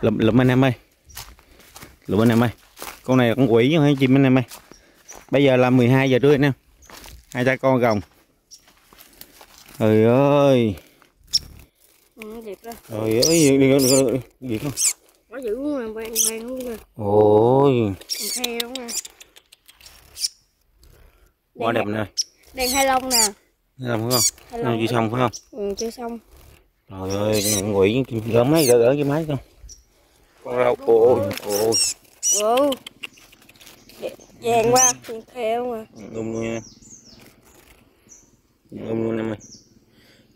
lụm lụm anh em ơi. Lụm anh em ơi. Con này con quỷ chứ không phải chim anh em ơi. Bây giờ là 12 giờ trưa anh em hai cha con gồng. Trời ơi. Trời ơi gì gì gì gì không? Quá dữ luôn mà, vàng vàng luôn nè. ôi. Còn khe đúng nè. quá đẹp nè. Đèn hai lông nè. làm phải không? Hai lông. chưa xong phải không? Ừ, chưa xong. trời ơi con quỷ gỡ máy gỡ gỡ cái máy không con rau ôi. Ồ. Đẹp- Vàng quá, còn khe luôn à. ngâm luôn nha. Ngâm luôn em ơi.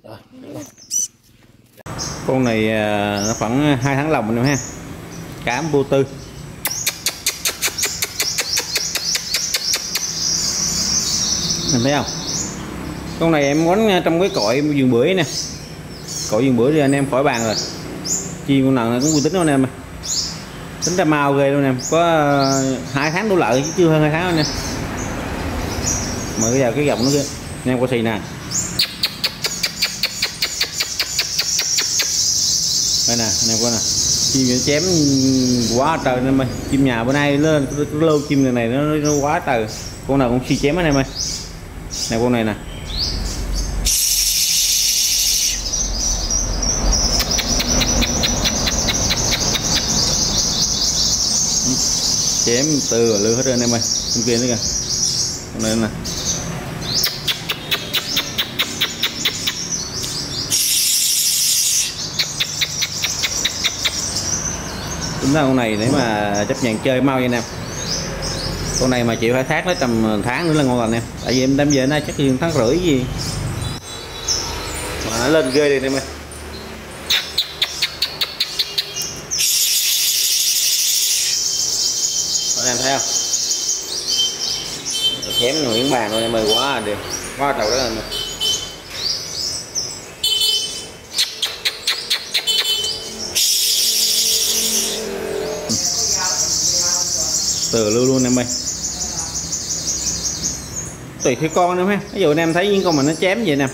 Rồi, con này à, nó khoảng hai tháng lòng nữa ha. Cám vô tư. Em thấy không? Con này em quánh trong cái cội vườn bưởi nè. Cội vườn bưởi thì anh em khỏi bàn rồi. Chim con nào cũng uy tín anh em ơi tính ra màu ghê luôn nè. Có ờ, hai tháng đủ lợi chứ chưa hơn hai tháng đâu nè. Mở mà bây giờ cái giọng nó kia anh em có xì nè. Đây nè anh em coi nè. Chim nó chém quá trời anh em ơi chim nhà bữa nay lên lô chim này, này nó, nó quá trời. Con nào cũng xì chém anh em ơi này con này nè. Chém từ lư hết rồi anh em ơi. Bên kia nữa kìa. Con này. Nè tính ra con này để mà chấp nhận chơi mau nha em, con này mà chịu khai thác nó tầm tháng nữa là ngon lành em. Tại vì em đem về nay chắc chừng tháng rưỡi gì. Mà nó lên ghê đi em ơi Đó, em thấy không chém Nguyễn bàn luôn em ơi quá à, được. Quá trầu đó em ơi từ lưu luôn em ơi. Tùy theo con nữa ha. Ví dụ anh em thấy những con mà nó chém vậy nè.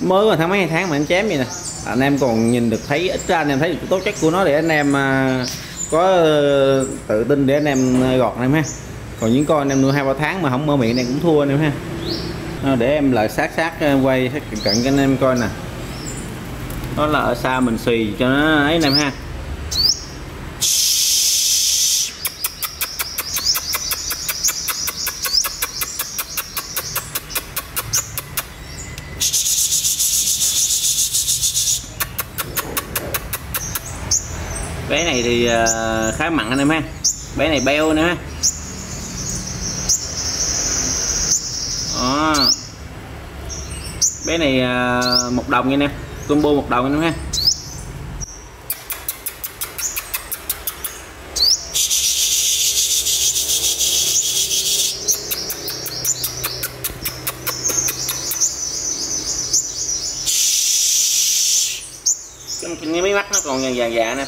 Mới mà tháng mấy, hai tháng mà anh chém vậy nè. Anh em còn nhìn được thấy, ít ra anh em thấy được tố chất của nó để anh em à, có ờ, tự tin để anh em ờ, gọt anh em ha. Còn những con anh em nuôi hai ba tháng mà không mở miệng này cũng thua anh em ha. Ờ, để em lại sát sát quay sát cận cận cho anh em coi nè. Đó là ở xa mình xì cho nó ấy anh em ha bé này thì ờ, khá mặn anh em ha. Bé này beo nữa ha. Đó. Bé này ờ, một đồng nha anh combo một đồng anh em ha. Cái cái mấy mắt nó còn vàng vàng dạ nè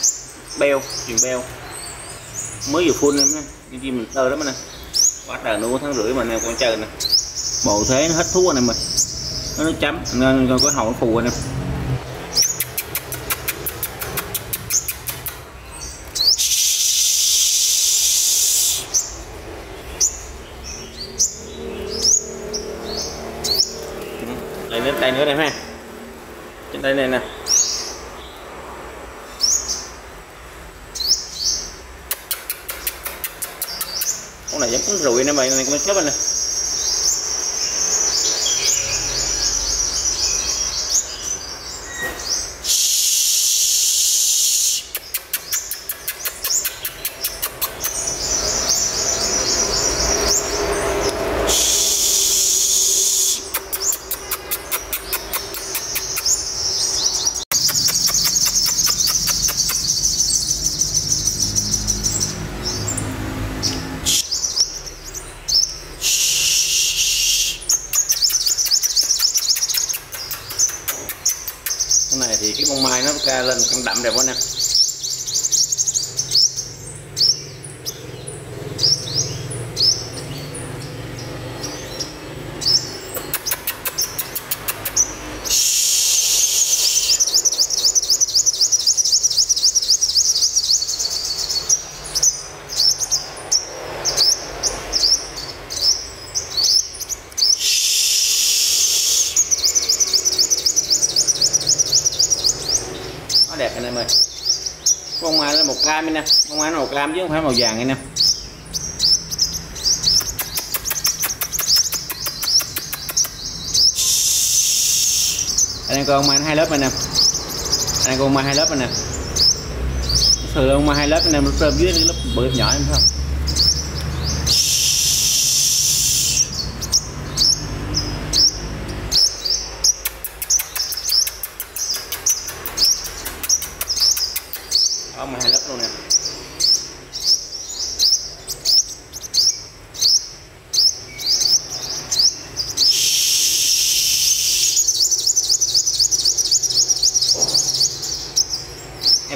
beo chuyền beo. Mới vừa phun em ha đi chim mình tơ đó mà nè quá trời nuôi tháng rưỡi mà nè con chơi nè. Bộ thế nó hết thú anh em mình nó nó chấm nên con có hậu nó phù anh em đây đến tay nữa đây ha trên đây này nè con này giống con rùi nè mày này con chớp anh nè con này thì cái bông mai nó ca lên căng đậm đẹp quá nè con cam anh em không phải màu cam chứ không phải màu vàng anh em anh em con mai hai lớp anh em anh em con mai hai lớp anh em thường con hai lớp anh em lớp dưới lớp bự nhỏ em không Đó, mai hai lớp luôn nè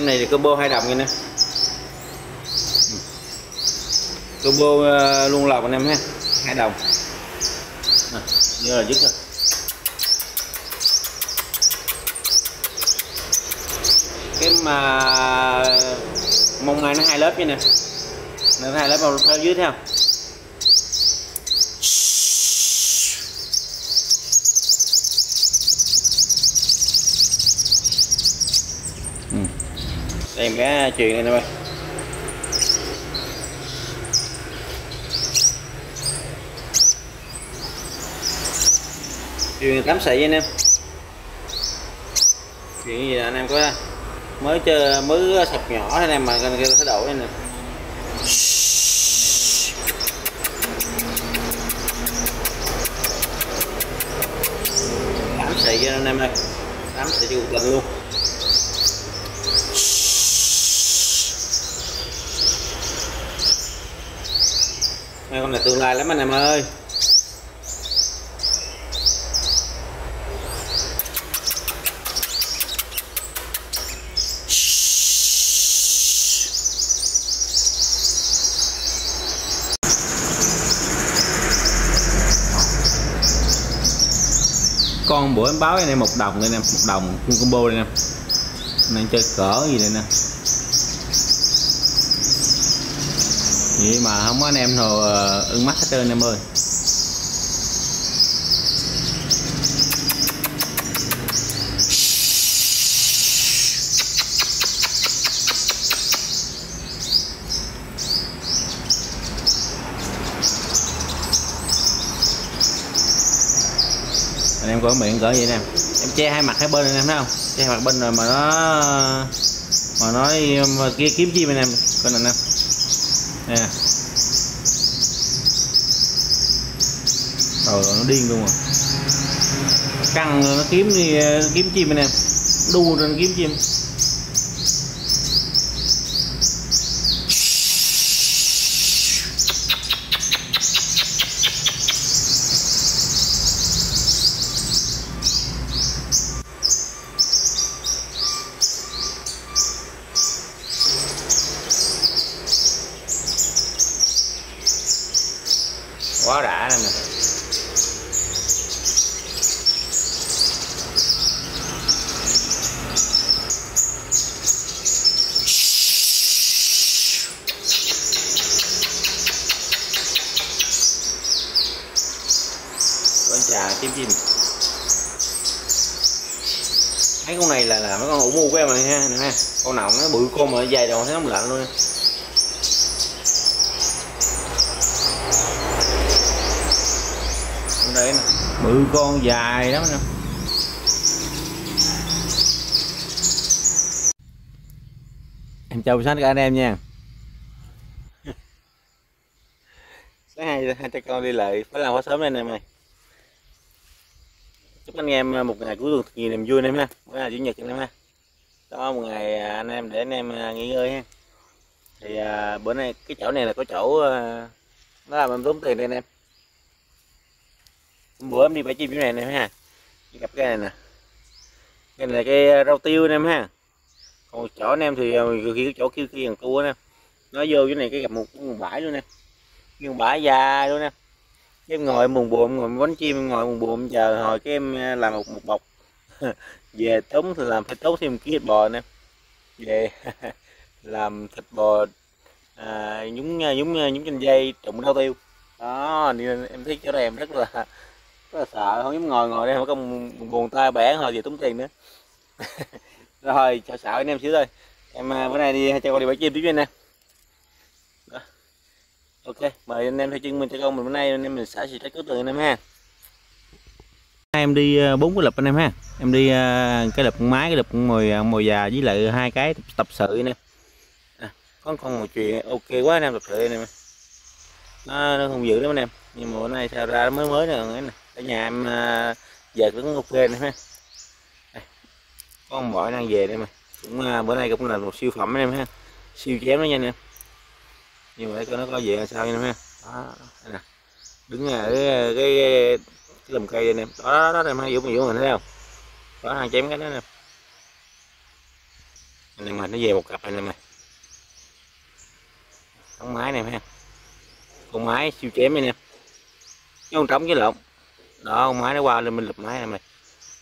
em này thì combo hai đồng nha, nè. Combo ờ, luôn lọc anh em ha. Hai đồng. À, như là dứt rồi. Cái mà mông này nó hai lớp như nè. Nó hai lớp vào theo dưới theo ừ. đây em cái truyền này nè ơi truyền tám sợi vậy anh em. Chuyện gì anh em có mới chơi, mới sập nhỏ anh em mà kêu sẽ đổ nè. Tám sợi cho anh em ơi tám sợi cho một lần luôn. Mấy con này tương lai lắm anh em ơi. Con bữa em báo anh em một đồng đây nè, một đồng combo đây nè. Nên chơi cỡ gì đây nè? Vậy mà không có anh em nào ờ, ưng mắt hết trơn anh em ơi. Anh em có miệng cỡ vậy nè em che hai mặt hai bên anh em thấy không? Che mặt bên rồi mà nó, mà nói, mà kia kiếm chim anh em, coi nè anh em nè. Rồi nó điên luôn rồi căng, nó kiếm đi, kiếm chim anh em. Đu rồi nó kiếm chim quá đã nè con trà chim chim mấy con này là là mấy con ủ mu của em này ha nè ha. Con nào nó bự con mà dài đầu thấy nó lạnh luôn nha Con đây nè. Bự con dài lắm nè em. Chào sáng cả anh em nha. Sáng hai hai cha con đi lại phải làm quá sớm lên em ơi chúc anh em à, một ngày cuối tuần thật nhiều niềm vui anh em ha. Bữa là chủ nhật anh em ha. Đó một ngày à, anh em để anh em à, nghỉ ngơi ha. Thì à, bữa nay cái chỗ này là có chỗ à, nó làm em tốn tiền đây anh em. Bữa em đi bãi chim chỗ này nè ha. Đi gặp cái này nè. Cái này là cái rau tiêu anh em ha. Còn chỗ anh em thì khi cái chỗ kêu kia thằng cua nè nó vô chỗ này cái gặp một con bãi luôn nè. Con bãi dài luôn nè em ngồi mùng buồm ngồi bánh chim em ngồi mùng buồm chờ hồi cái em à, làm một, một bọc. Về tống thì làm phải tống thêm ký thịt bò nè về làm thịt bò à, nhúng à, nhúng à, nhúng trên dây trụng rau tiêu. Đó nên em thấy chỗ này em rất là rất là sợ. Không dám ngồi ngồi đây mà có buồn tay bẻ hồi về tốn tiền nữa. Rồi chào sợ anh em xíu thôi. Em bữa nay đi cho con đi bãi chim tiếp anh em ok mời anh em theo chân mình cho con mình bữa nay anh em mình xả xịt cất tường anh em ha. Em đi bốn cái lập anh em ha. Em đi cái lập con mái cái lập con mồi à, mồi già với lại hai cái tập sự anh em. À, có con một chuyện ok quá anh em tập sự anh em nó, nó không dữ lắm anh em nhưng mà bữa nay sao ra mới mới nè này ở nhà em về cũng ok nè ha. Đây. có con bỏi đang về đây mà cũng bữa nay cũng là một siêu phẩm anh em ha. Siêu chém đó nha anh em nhưng mà để coi nó có về sao nha anh em ha. Đó, đây nè. Đứng ở cái, cái, cái lùm cây đây anh em đó đó, đó em hai vũ vũ mình thấy không đó hàng chém cái đó nè. Anh em mà nó về một cặp anh em này con máy này em ha. Con máy siêu chém anh em cái con trống với lộn. Đó con máy nó qua lên mình lập máy này mày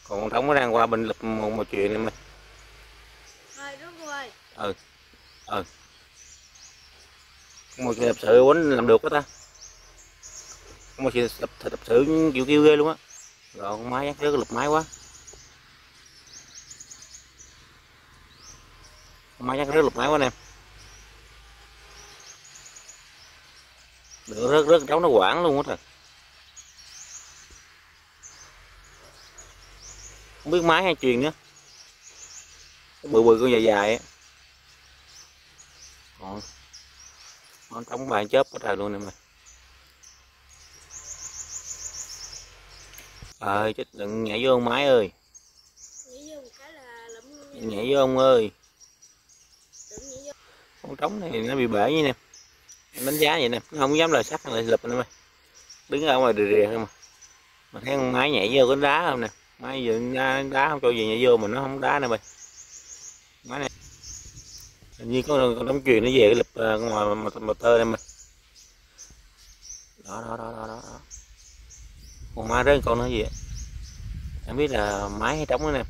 còn con trống nó đang qua bên lập một, một chuyện này mày Hai đứa rồi một chuyện tập sự quánh làm được quá ta. Một chuyện tập, tập sự kiểu kêu ghê luôn á. Rồi con máy rất lục máy quá. Con máy rất lục máy quá nè. Được rất rất cháu nó quảng luôn á thằng, không biết máy hay truyền nữa. Bự bự con dài dài á còn nó trống bài chớp quá trời luôn nè mày. Ơi chết đừng nhảy vô ông máy ơi. Vô một cái là nhảy vô ông ơi. Con trống này nó bị bể như nè. Em đánh giá vậy nè. Nó không dám lời sắt lại lụp nè mày. Đứng ở ngoài rìa rìa không mà. Mà thấy con máy nhảy vô cái đá không nè. Máy giờ đá, không cho gì nhảy vô mà nó không đá nè mày. Máy này như có con đóng truyền nó về cái lập uh, ngoài tơ đây mày đó đó đó đó đó còn mai rớt con nó gì em biết là máy hay trống đó nè.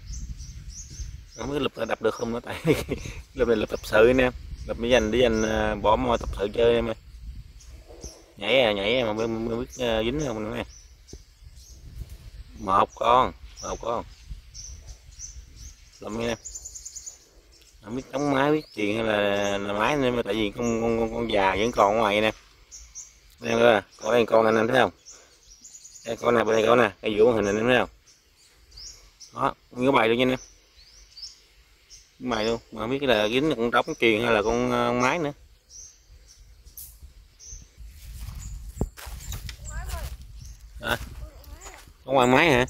Không biết lập là đập được không nó tại lập này lập tập sự nè. Lập mới dành để dành ờ, bỏ mồi tập sự chơi em ơi. Nhảy à nhảy à, mà mới, mới biết ờ, dính không nữa nè. Một con một con. Làm nè không biết đóng máy biết chuyện hay là, là máy nên mà tại vì con con, con, con già vẫn còn ngoài nè. Nè coi có đây con anh em thấy không? Đây con này bên đây con nè cái vũ hình này em thấy không? Đó nguyên cái bài luôn nha anh em. Mày luôn mà không biết là dính là con trống truyền hay là con, ờ, con máy nữa. À, con ngoài máy hả?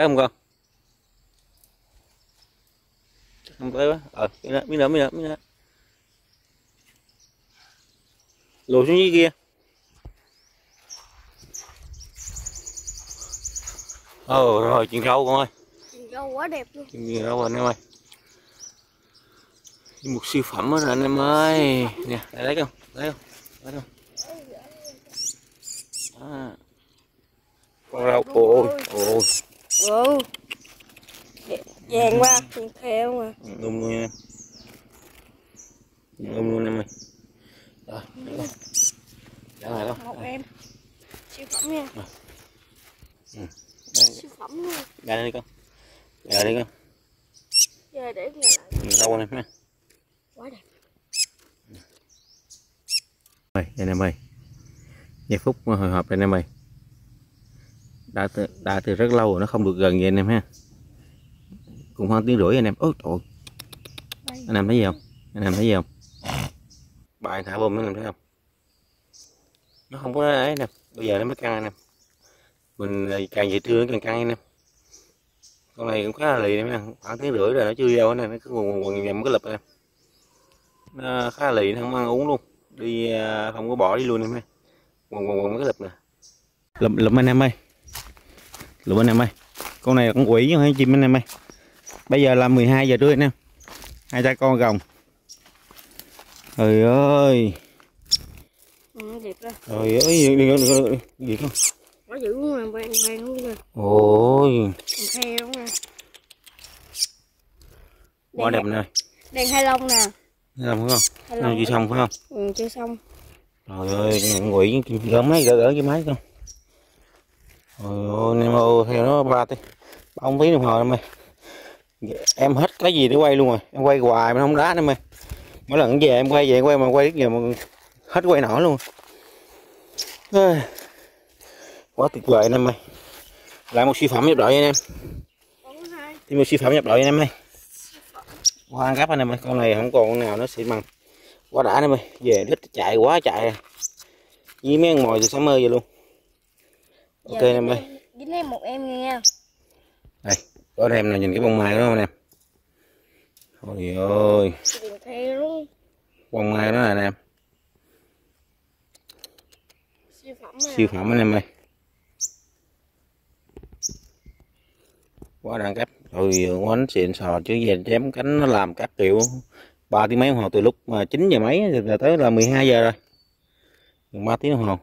Thấy không con? Không tới quá ờ miếng nữa miếng nữa miếng nữa miếng nữa lùi xuống dưới kia. Ồ rồi chuyện râu con ơi. Nhìn Râu quá đẹp luôn. chuyện râu anh em ơi? Một siêu phẩm rồi anh em ơi. Nè lấy không? Lấy không? Lấy không à. con rau ôi ôi Ồ. Vàng quá. Nhìn kheo mà. ngung luôn nha ngung luôn em ơi rồi trả lại đó Một em. Siêu phẩm nha. Đây, Siêu phẩm luôn. ra đây đi con ra đây đi con Giờ để nhà lại. rau này ha Quá đẹp. ơi anh em ơi giây phút hồi hộp anh em ơi. Đã từ, đã từ rất lâu rồi nó không được gần vậy anh em ha. Cùng khoảng tiếng rưỡi anh em. Ôi trời anh em thấy gì không? Anh em thấy gì không? Bài thả bom anh em thấy không? Nó không có ấy nè. Bây giờ nó mới căng anh em. Mình càng về trưa nó càng căng anh em. Con này cũng khá là lì nè khoảng tiếng rưỡi rồi nó chưa vô nè nó cứ quần quần nhầm cái lập nè nó khá là lì nó không ăn uống luôn. Đi à, không có bỏ đi luôn em quần quần quần cái lập nè lụm lụm anh em ơi lụm anh em ơi con này là con quỷ không phải chim anh em ơi bây giờ là 12 giờ trưa anh em hai cha con gồng trời ơi Ừ, trời ơi gì, gì, gì không Quá dữ luôn mà. Vàng vàng luôn rồi. ôi nha. quá đẹp nè Đèn hai lông nè. làm phải không Hai nó lông. chưa xong phải không Ừ, chưa xong trời ơi quỷ gỡ máy gỡ gỡ cái máy con Trời ơi, em ơi, theo nó ba tí. Ba không tí đồng hồ em ơi em hết cái gì để quay luôn rồi. Em quay hoài mà không đá em ơi mỗi lần về em quay về em quay mà quay giờ mà hết quay nổi luôn. Quá tuyệt vời anh em ơi lại một siêu phẩm nhập đội anh em. Thêm một siêu phẩm nhập đội anh em ơi Hoa ăn cắp anh em ơi con này không còn con nào nó xịn bằng quá đã em ơi về đít chạy quá chạy. Với mấy con mồi từ sáng mơ vậy luôn. Ok anh em ơi dính em một em nghe. Đây có em là nhìn cái bông mai đó không em ôi luôn bông mai đó nè em. Siêu phẩm siêu phẩm anh em ơi quá đẳng cấp ôi quánh xịn sò chứ về chém cánh nó làm các kiểu ba tiếng mấy đồng hồ từ lúc mà 9 giờ mấy giờ tới là 12 giờ rồi. Gần ba tiếng đồng hồ.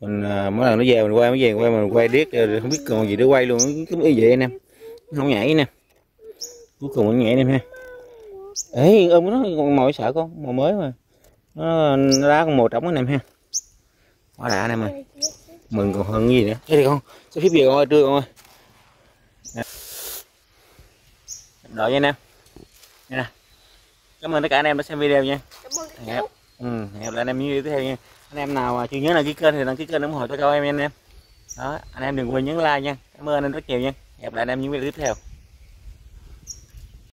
Mình à, mỗi lần nó về, mình quay, mới về, quay mình quay điếc không biết còn gì để quay luôn. Cứ y vậy anh em. Không nhảy nè cuối cùng nó nhảy anh em ha. Ấy ôm nó còn mồi sợ con, mồi mới mà. Nó nó đá con mồi trống anh em ha. Quá đã anh em ơi. Mừng còn hơn gì nữa. Thế thì con sẽ phép về con ơi, trưa con ơi. Đợi nha anh em. Nè. Cảm ơn tất cả anh em đã xem video nha. Cảm ơn các cháu. Ừ, hẹn gặp lại anh em như tiếp theo nha. Anh em nào chưa nhớ đăng ký kênh thì đăng ký kênh ủng hộ cho em nha anh em. Đó anh em đừng quên nhấn like nha. Cảm ơn anh em rất nhiều nha. Hẹn gặp lại anh em những video tiếp theo